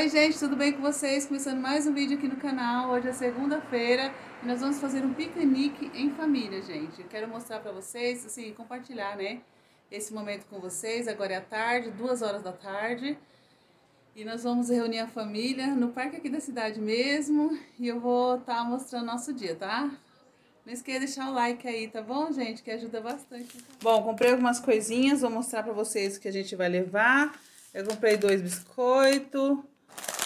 Oi gente, tudo bem com vocês? Começando mais um vídeo aqui no canal. Hoje é segunda-feira e nós vamos fazer um piquenique em família, gente. Eu quero mostrar pra vocês, assim, compartilhar, né? Esse momento com vocês. Agora é a tarde, duas horas da tarde. E nós vamos reunir a família no parque aqui da cidade mesmo. E eu vou estar tá mostrando nosso dia, tá? Não esqueça de deixar o like aí, tá bom, gente? Que ajuda bastante. Bom, comprei algumas coisinhas, vou mostrar pra vocês o que a gente vai levar. Eu comprei dois biscoitos,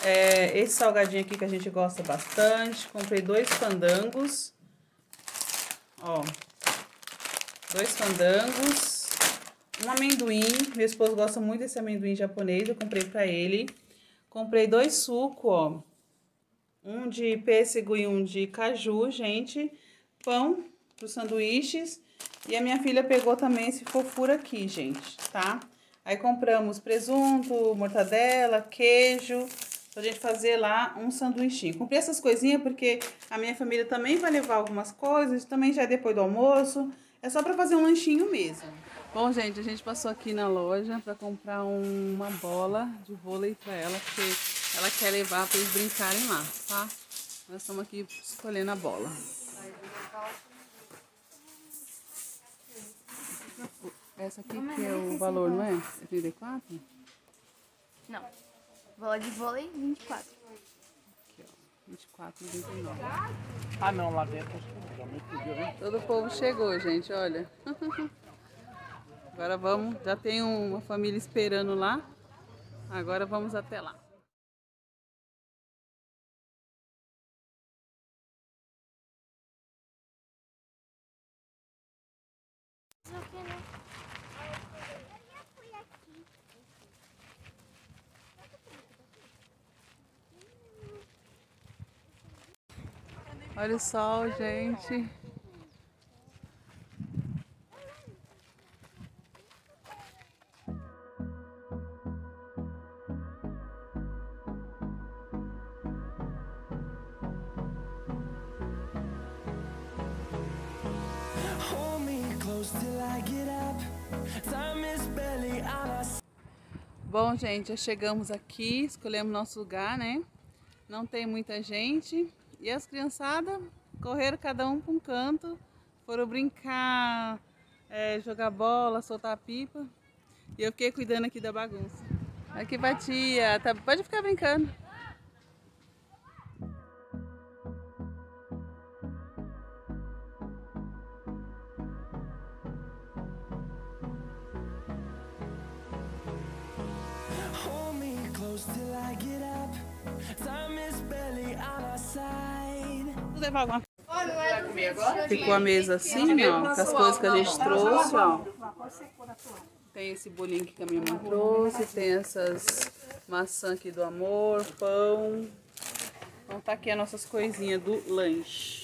é, esse salgadinho aqui que a gente gosta bastante. Comprei dois fandangos. Ó. Dois fandangos. Um amendoim. Meu esposo gosta muito desse amendoim japonês. Eu comprei pra ele. Comprei dois sucos, ó. Um de pêssego e um de caju, gente. Pão para sanduíches. E a minha filha pegou também esse fofura aqui, gente, tá? Aí compramos presunto, mortadela, queijo, pra gente fazer lá um sanduichinho. Comprei essas coisinhas porque a minha família também vai levar algumas coisas, também já é depois do almoço. É só pra fazer um lanchinho mesmo. Bom, gente, a gente passou aqui na loja pra comprar uma bola de vôlei pra ela, porque ela quer levar pra eles brincarem lá, tá? Nós estamos aqui escolhendo a bola. Essa aqui que é o valor, não é? É 34? Não. Bola de vôlei, 24. Aqui, ó. 24,99. Ah, não, lá dentro acho Todo o povo chegou, gente, olha. Agora vamos, já tem uma família esperando lá. Agora vamos até lá. Olha o sol, gente. Bom, gente, já chegamos aqui, escolhemos nosso lugar, né? Não tem muita gente, e as criançadas correram cada um para um canto, foram brincar, é, jogar bola, soltar pipa. E eu fiquei cuidando aqui da bagunça. Aqui batia, tá, pode ficar brincando. Till I get up Vou levar alguma Ficou a mesa assim, ó, com as coisas que a gente trouxe, ó. Tem esse bolinho que a minha mãe trouxe, tem essas maçã aqui do amor, pão. Então tá aqui as nossas coisinhas do lanche.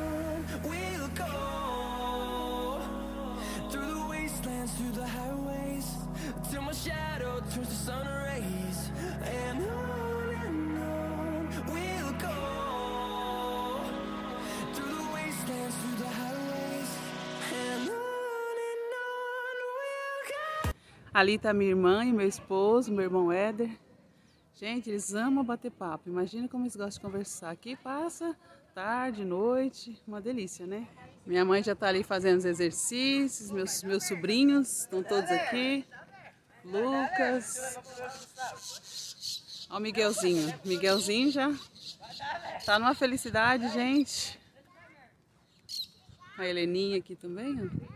Ali tá minha irmã e meu esposo, meu irmão Éder. Gente, eles amam bater papo. Imagina como eles gostam de conversar. Aqui passa tarde, noite, uma delícia, né? Minha mãe já tá ali fazendo os exercícios, meus, meus sobrinhos estão todos aqui. Lucas. Ó o Miguelzinho. Miguelzinho já tá numa felicidade, gente. A Heleninha aqui também, ó.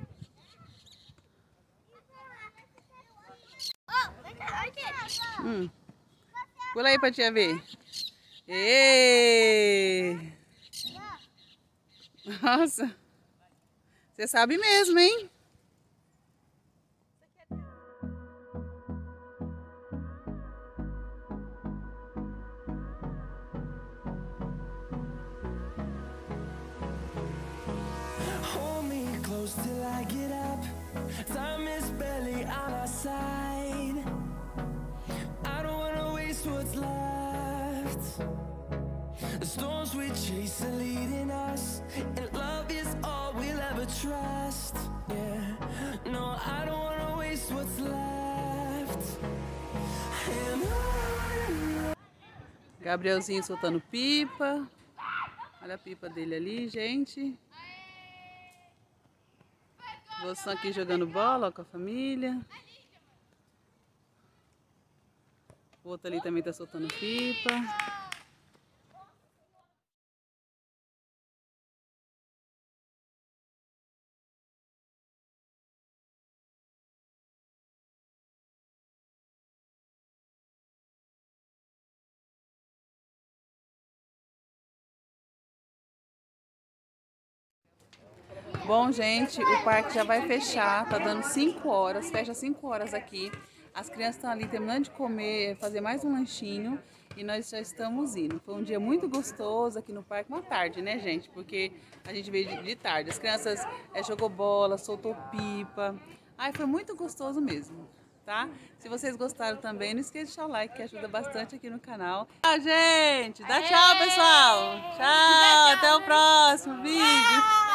Hum. Pula aí pra tia ver. Ei! Nossa! Você sabe mesmo, hein? Till I get up. Time is leading us, and love is all we'll ever trust. Yeah, no, I don't waste what's left. And Gabrielzinho soltando pipa. Olha a pipa dele ali, gente. Vocês aqui jogando bola ó, com a família. O outro ali também tá soltando pipa. Bom, gente, o parque já vai fechar, tá dando 5 horas, fecha 5 horas aqui. As crianças estão ali terminando de comer, fazer mais um lanchinho e nós já estamos indo. Foi um dia muito gostoso aqui no parque, uma tarde, né, gente? Porque a gente veio de, de tarde. As crianças é, jogou bola, soltou pipa. Ai, foi muito gostoso mesmo, tá? Se vocês gostaram também, não esqueça de deixar o like, que ajuda bastante aqui no canal. Tchau, gente! Dá tchau, pessoal! Tchau! Até o próximo vídeo!